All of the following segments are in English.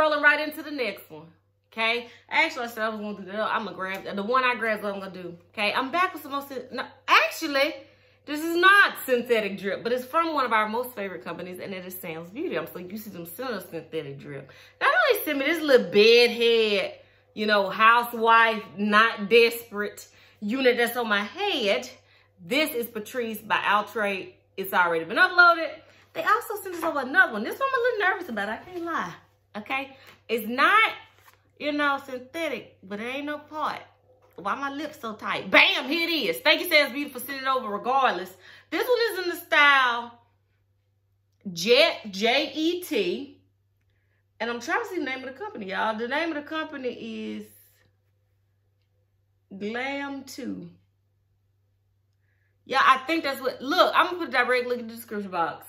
rolling right into the next one. Okay, actually, I said I was gonna do that. I'm gonna grab the one I grabbed. I'm gonna do. Okay, I'm back with some more. No, actually, this is not synthetic drip, but it's from one of our most favorite companies, and it is Sam's Beauty. I'm so used to them sending synthetic drip. Not only send me this little bedhead, you know, housewife, not desperate unit that's on my head. This is Patrice by Outre. It's already been uploaded. They also sent us over another one. This one I'm a little nervous about. I can't lie. Okay, it's not you know, synthetic, but it ain't no part. Why my lips so tight? Bam, here it is. Thank you, Sam's Beauty, for sending it over regardless. This one is in the style Jet, J-E-T. And I'm trying to see the name of the company, y'all. The name of the company is Glam 2. Yeah, I think that's what, look, I'm going to put directly in the description box.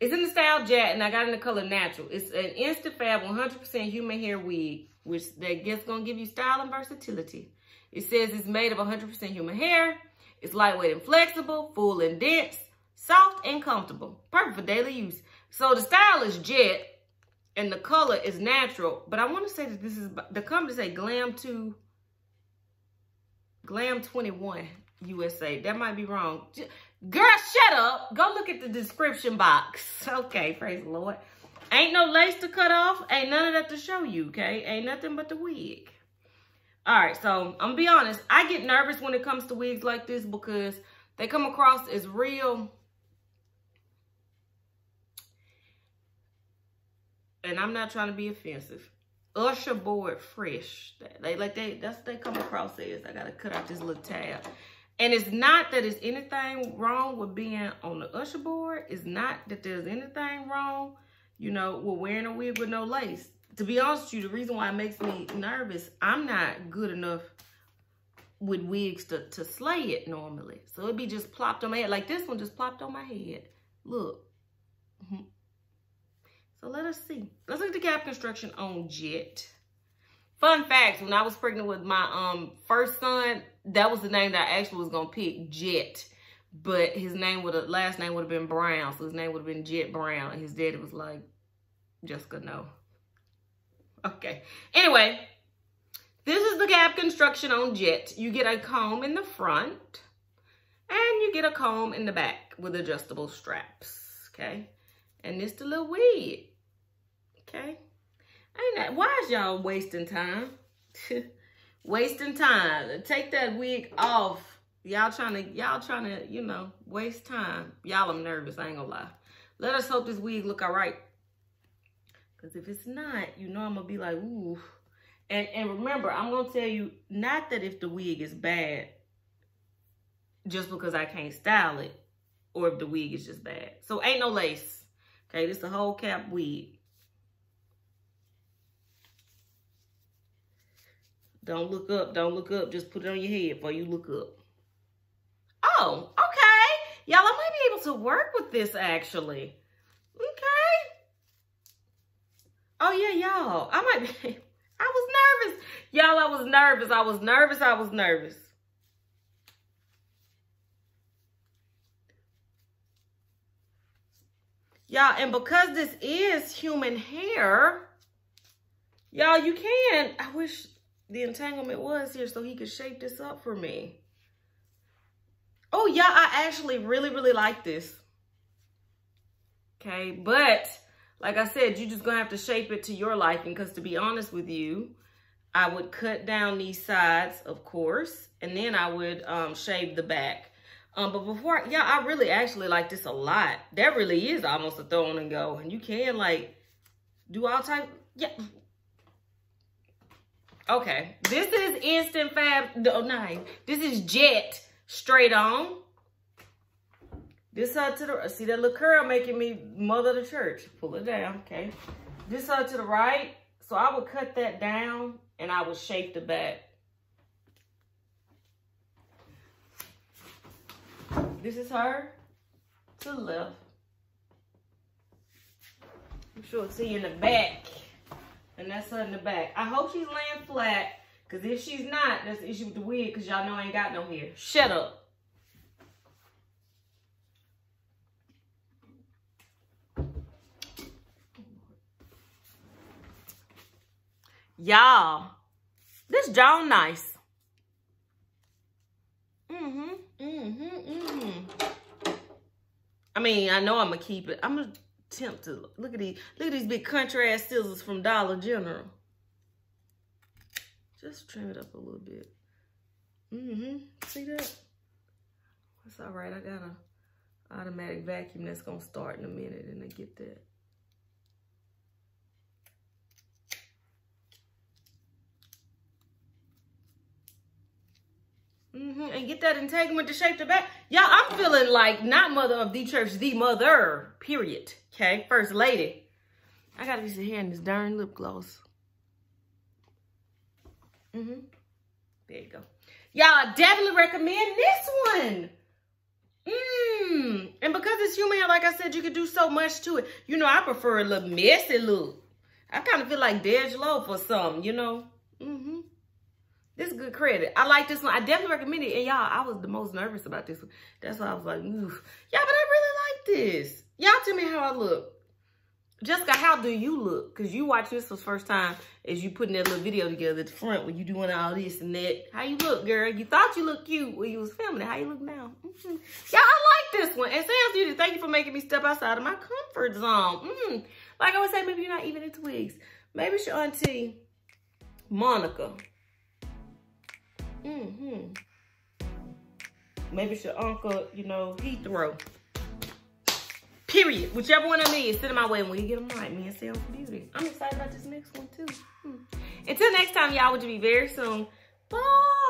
It's in the style Jet, and I got in the color Natural. It's an Instant Fab 100% human hair wig which that gets gonna give you style and versatility. It says it's made of 100% human hair. It's lightweight and flexible, full and dense, soft and comfortable. Perfect for daily use. So the style is jet and the color is natural. But I want to say that this is, the company say Glam 2, Glam 21 USA. That might be wrong. Girl, shut up. Go look at the description box. Okay, praise the Lord. Ain't no lace to cut off. Ain't none of that to show you, okay? Ain't nothing but the wig. All right, so I'm gonna be honest. I get nervous when it comes to wigs like this because they come across as real. And I'm not trying to be offensive. Usher board fresh. They like they that's what they come across as. I gotta cut out this little tab. And it's not that there's anything wrong with being on the usher board. It's not that there's anything wrong you know, with wearing a wig with no lace. To be honest with you, the reason why it makes me nervous, I'm not good enough with wigs to, to slay it normally. So it'd be just plopped on my head. Like this one just plopped on my head. Look. Mm -hmm. So let us see. Let's look at the cap construction on Jet. Fun facts, when I was pregnant with my um first son, that was the name that I actually was going to pick, Jet. But his name would have, last name would have been Brown. So his name would have been Jet Brown. And his daddy was like, Jessica, no. Okay. Anyway, this is the cap construction on Jet. You get a comb in the front and you get a comb in the back with adjustable straps. Okay. And this the little wig. Okay. Ain't that, why is y'all wasting time? wasting time. Take that wig off Y'all trying to, y'all trying to, you know, waste time. Y'all, I'm nervous. I ain't gonna lie. Let us hope this wig look all right. Because if it's not, you know I'm to be like, ooh. And, and remember, I'm to tell you, not that if the wig is bad, just because I can't style it, or if the wig is just bad. So ain't no lace. Okay, this is a whole cap wig. Don't look up. Don't look up. Just put it on your head before you look up. Oh, okay. Y'all, I might be able to work with this actually. Okay. Oh, yeah, y'all. I might be. I was nervous. Y'all, I was nervous. I was nervous. I was nervous. Y'all, and because this is human hair, y'all, you can. I wish the entanglement was here so he could shape this up for me. Oh, yeah, I actually really, really like this. Okay, but like I said, you're just gonna have to shape it to your liking because to be honest with you, I would cut down these sides, of course, and then I would um, shave the back. Um, but before, yeah, I really actually like this a lot. That really is almost a throw on and go. And you can like do all type. Yeah. Okay, this is Instant Fab, no, oh, nine. This is Jet straight on. This side to the, see that little curl making me mother the church. Pull it down, okay. This side to the right. So I would cut that down and I would shape the back. This is her to the left. I'm sure it's see in the back. And that's her in the back. I hope she's laying flat. Because if she's not, that's the issue with the wig. Because y'all know I ain't got no hair. Shut up. Y'all, this jaw nice. Mm-hmm, mm-hmm, mm-hmm. I mean, I know I'm gonna keep it. I'm gonna attempt to look at these. Look at these big country ass scissors from Dollar General. Just trim it up a little bit. Mm-hmm. See that? That's all right. I got a automatic vacuum that's gonna start in a minute and I get that. Mm -hmm. And get that entanglement to shape the back. Y'all, I'm feeling like not mother of the church, the mother, period. Okay, first lady. I got to use the hair in this darn lip gloss. Mm-hmm. There you go. Y'all, definitely recommend this one. Mmm. And because it's human hair, like I said, you can do so much to it. You know, I prefer a little messy look. I kind of feel like Dej Loaf or something, you know. Mm-hmm. This is good credit. I like this one. I definitely recommend it. And y'all, I was the most nervous about this one. That's why I was like, oof. Yeah, but I really like this. Y'all tell me how I look. Jessica, how do you look? Because you watch this for the first time as you putting that little video together at the front when you doing all this and that. How you look, girl? You thought you looked cute when you was filming it. How you look now? Mm -hmm. Yeah, I like this one. And Sam's Beauty, thank you for making me step outside of my comfort zone. Mm. Like I would say, maybe you're not even in twigs. Maybe it's your auntie, Monica. Mm-hmm. Maybe it's your uncle, you know, he throw. Period. Whichever one of me is sitting my way when you get them right, me and Sam's Beauty. I'm excited about this next one too. Hmm. Until next time, y'all, which will be very soon. Bye.